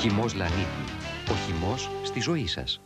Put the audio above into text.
Χυμός Λανίτη. Ο χυμός στη ζωή σας.